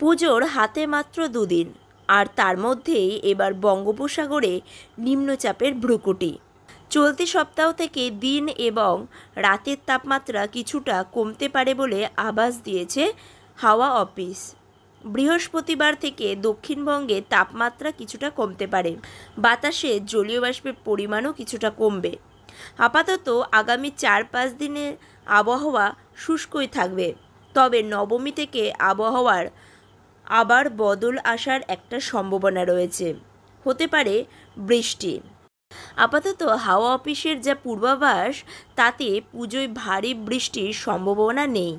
পুজোর হাতে মাত্র দুদিন, আর তার মধ্যেই এবার বঙ্গোপসাগরে নিম্নচাপের ভ্রুকুটি। চলতি সপ্তাহ থেকে দিন এবং রাতের তাপমাত্রা কিছুটা কমতে পারে বলে আভাস দিয়েছে হাওয়া অফিস। বৃহস্পতিবার থেকে দক্ষিণবঙ্গে তাপমাত্রা কিছুটা কমতে পারে, বাতাসে জলীয় বাষ্পের পরিমাণও কিছুটা কমবে। আপাতত আগামী চার পাঁচ দিনের আবহাওয়া শুষ্কই থাকবে, তবে নবমী থেকে আবহাওয়ার আবার বদল আসার একটা সম্ভাবনা রয়েছে। হতে পারে বৃষ্টি। আপাতত হাওয়া অফিসের যা পূর্বাভাস, তাতে পুজোয় ভারী বৃষ্টির সম্ভাবনা নেই।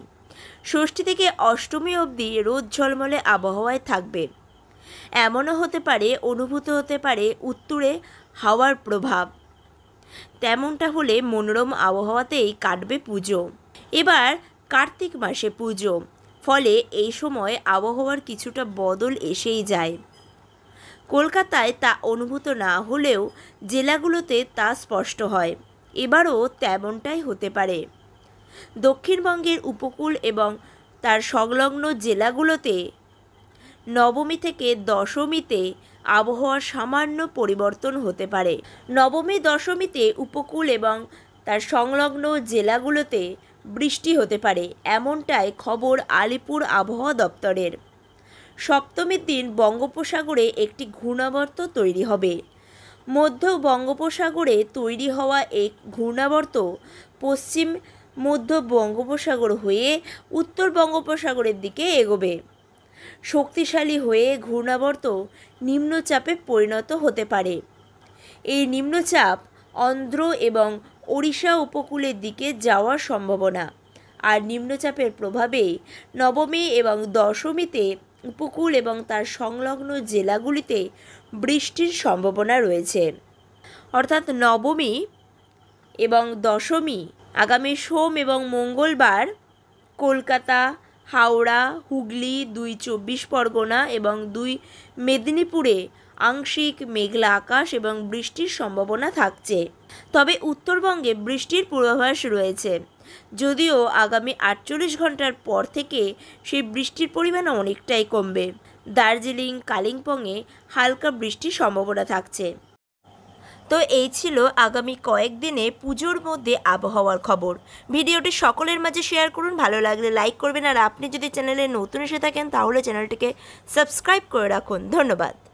ষষ্ঠী থেকে অষ্টমী অবধি রোদ ঝলমলে আবহাওয়ায় থাকবে। এমনও হতে পারে, অনুভূত হতে পারে উত্তরে হাওয়ার প্রভাব। তেমনটা হলে মনোরম আবহাওয়াতেই কাটবে পুজো। এবার কার্তিক মাসে পুজো। ফলে এই সময় আবহাওয়ার কিছুটা বদল এসেই যায়। কলকাতায় তা অনুভূত না হলেও জেলাগুলোতে তা স্পষ্ট হয়। এবারও তেমনটাই হতে পারে। দক্ষিণবঙ্গের উপকূল এবং তার সংলগ্ন জেলাগুলোতে নবমী থেকে দশমীতে আবহাওয়ার সামান্য পরিবর্তন হতে পারে। নবমী, দশমীতে উপকূল এবং তার সংলগ্ন জেলাগুলোতে বৃষ্টি হতে পারে, এমনটাই খবর আলিপুর আবহাওয়া দপ্তরের। সপ্তমীর দিন বঙ্গোপসাগরে একটি ঘূর্ণাবর্ত তৈরি হবে। মধ্য বঙ্গোপসাগরে তৈরি হওয়া এক ঘূর্ণাবর্ত পশ্চিম মধ্য বঙ্গোপসাগর হয়ে উত্তর বঙ্গোপসাগরের দিকে এগোবে। শক্তিশালী হয়ে ঘূর্ণাবর্ত নিম্নচাপে পরিণত হতে পারে। এই নিম্নচাপ অন্ধ্র এবং ওড়িশা উপকূলের দিকে যাওয়ার সম্ভাবনা। আর নিম্নচাপের প্রভাবে নবমী এবং দশমীতে উপকূল এবং তার সংলগ্ন জেলাগুলিতে বৃষ্টির সম্ভাবনা রয়েছে। অর্থাৎ নবমী এবং দশমী আগামী সোম এবং মঙ্গলবার কলকাতা হাওড়া, হুগলি, দুই চব্বিশ পরগনা এবং দুই মেদিনীপুরে আংশিক মেঘলা আকাশ এবং বৃষ্টির সম্ভাবনা থাকছে। তবে উত্তরবঙ্গে বৃষ্টির পূর্বাভাস রয়েছে। যদিও আগামী আটচল্লিশ ঘণ্টার পর থেকে সেই বৃষ্টির পরিমাণ অনেকটাই কমবে। দার্জিলিং, কালিম্পংয়ে হালকা বৃষ্টির সম্ভাবনা থাকছে। তো এই ছিল আগামী কয়েকদিনে পুজোর মধ্যে আবহাওয়ার খবর। ভিডিওটি সকলের মাঝে শেয়ার করুন, ভালো লাগলে লাইক করবেন। আর আপনি যদি চ্যানেলে নতুন এসে থাকেন, তাহলে চ্যানেলটিকে সাবস্ক্রাইব করে রাখুন। ধন্যবাদ।